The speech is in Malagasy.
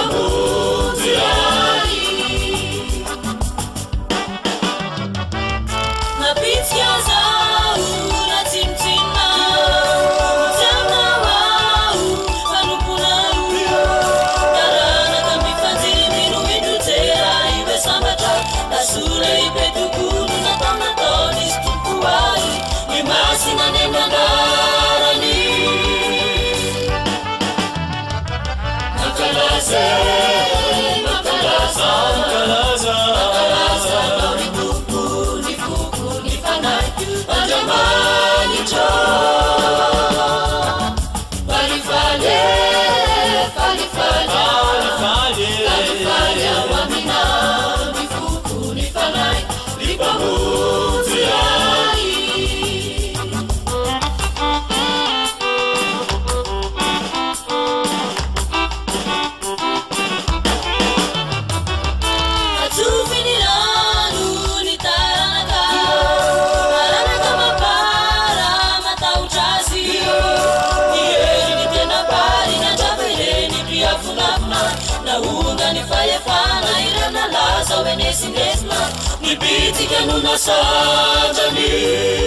Oh. udα νifaefaνairenalάσovεnesinezμa niπitiκαnu nασaταni